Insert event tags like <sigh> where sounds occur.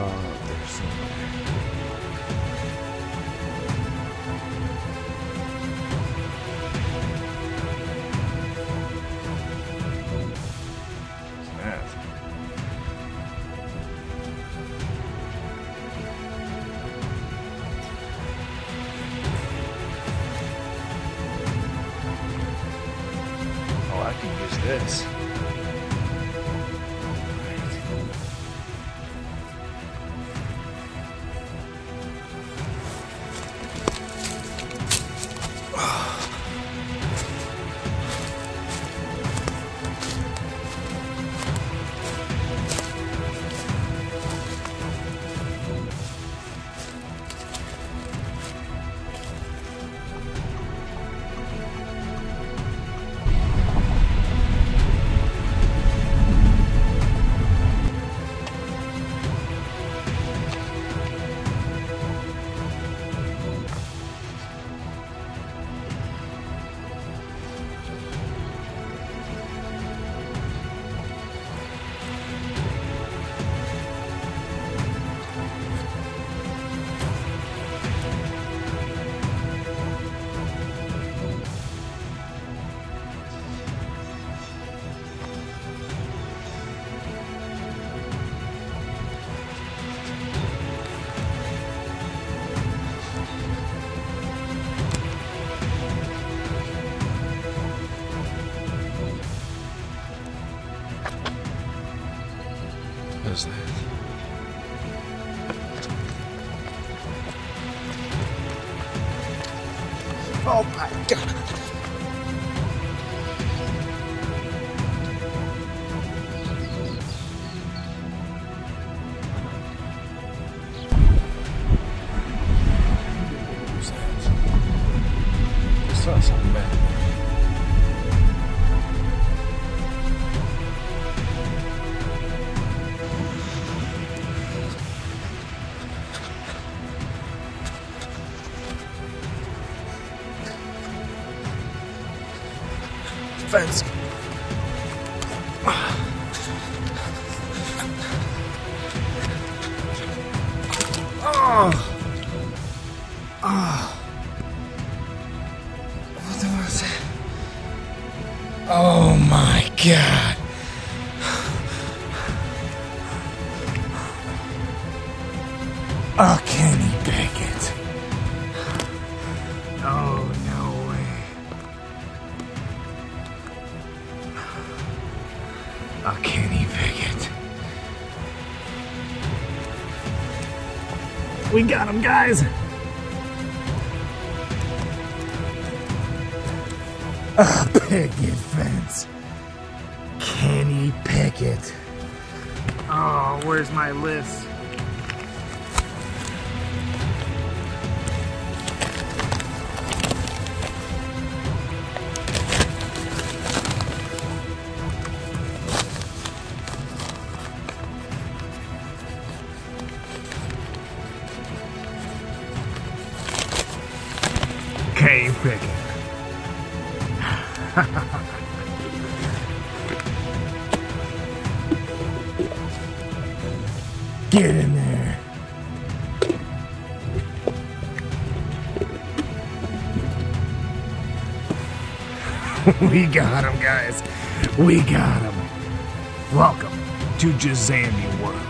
all up there somewhere. Oh, I can use this. Is that? Oh my god! Oh. Oh. What was that? Oh my god. Oh, Kenny Pickett. We got him, guys. Oh, Pickett fence. Kenny Pickett. Oh, where's my list? Kenny <laughs> Get in there. <laughs> we got him, guys. We got him. Welcome to Jazamby World.